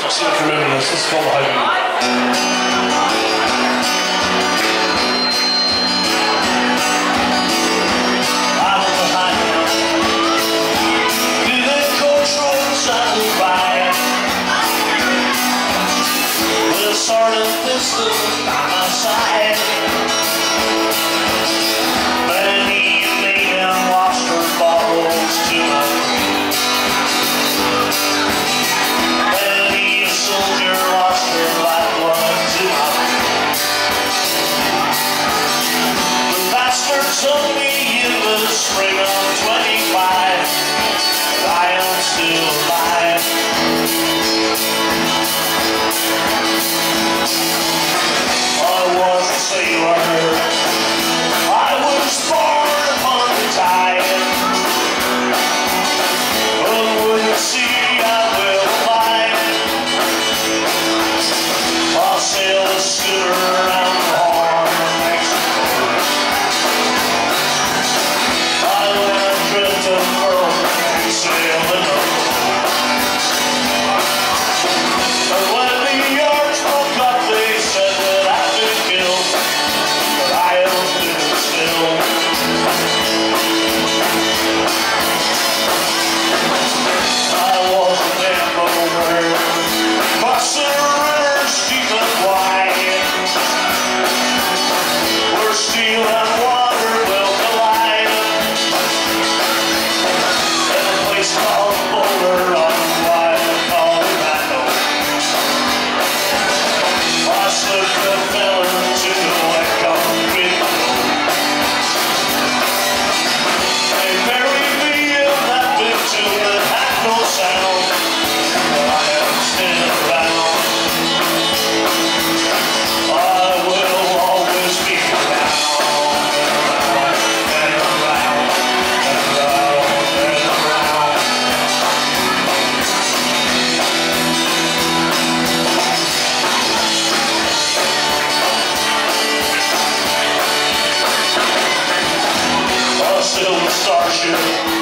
So I'll see if can remember this. This is called Home. I was a through the cultural southern fire with a sword and pistol by my side. sit on the starship.